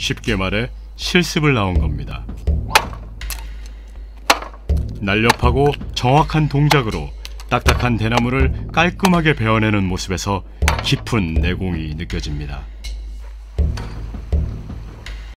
쉽게 말해 실습을 나온 겁니다. 날렵하고 정확한 동작으로 딱딱한 대나무를 깔끔하게 베어내는 모습에서 깊은 내공이 느껴집니다.